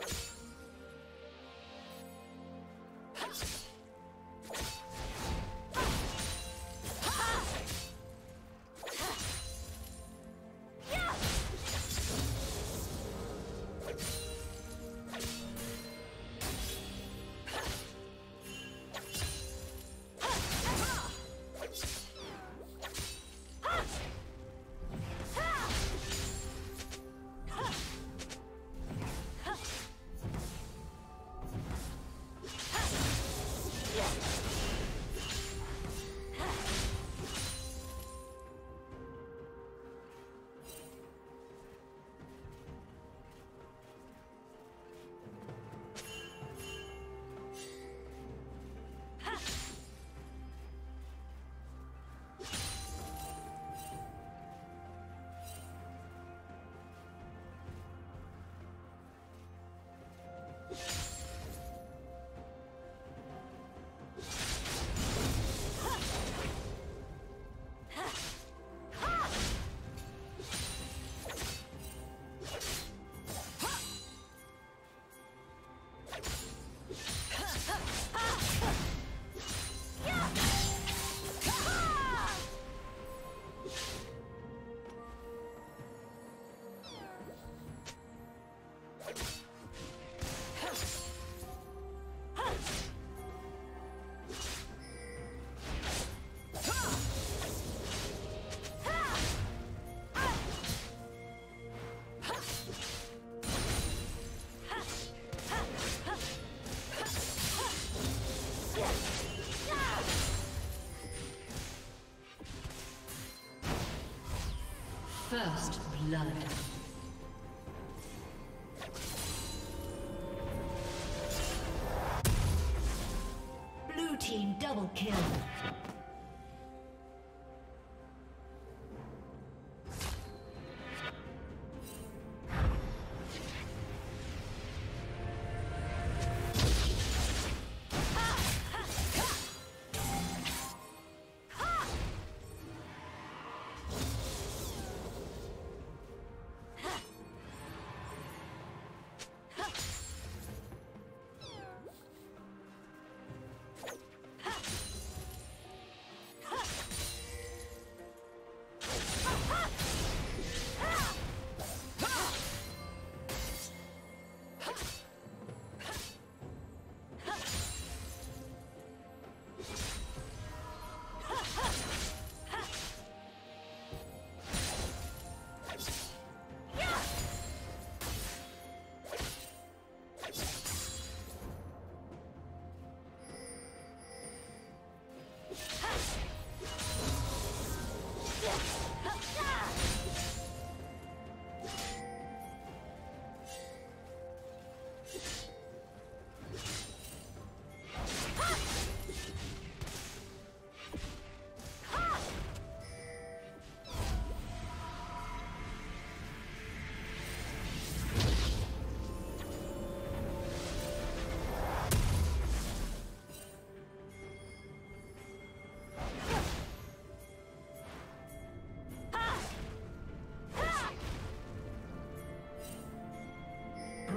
you First blood.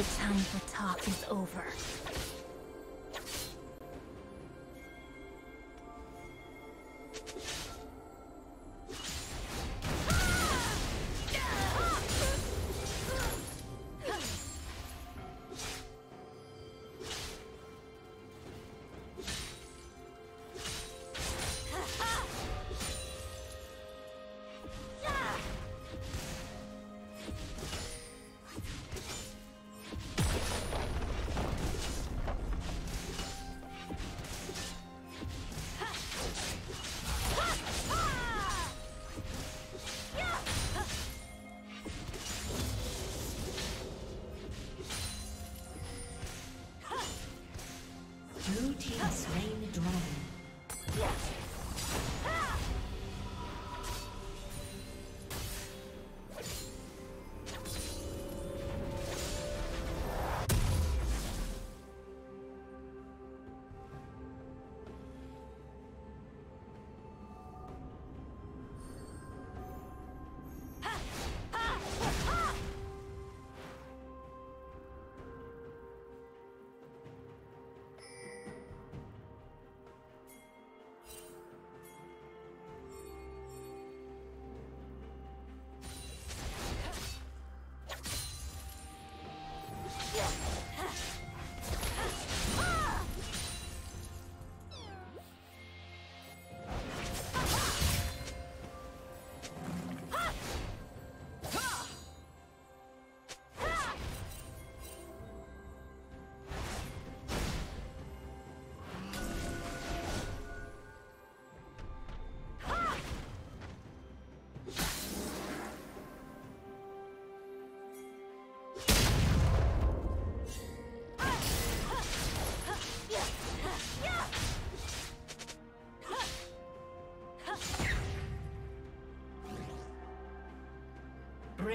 The time for talk is over.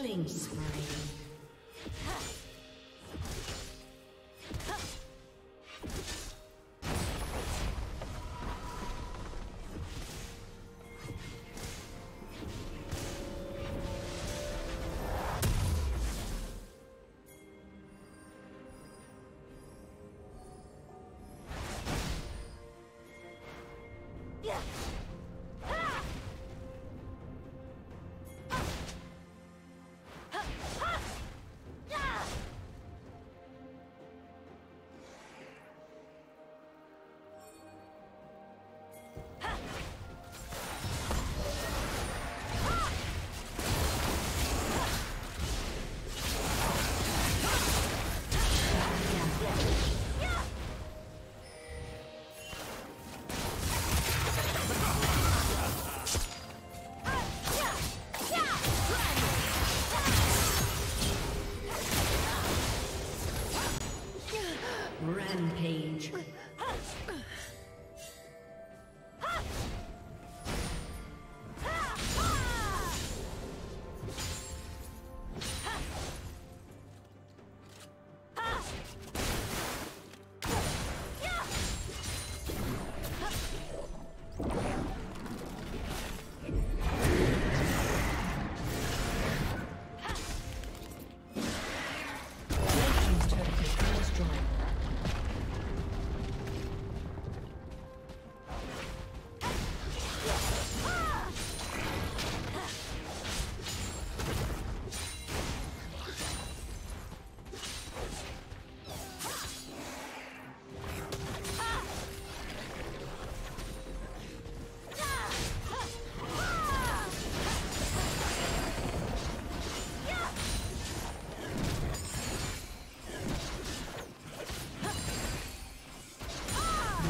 Killing spree.